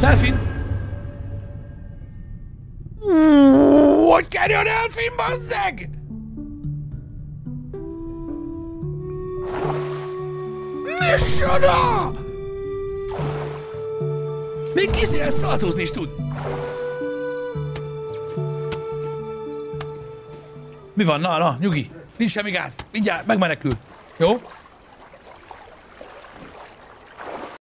Delfin! Hogy kerül a delfin, bazzeg? Micsoda? Még kizéhez szaltozni is tud. Mi van? Na, na, nyugi. Nincs semmi gáz. Mindjárt megmenekül. Jó?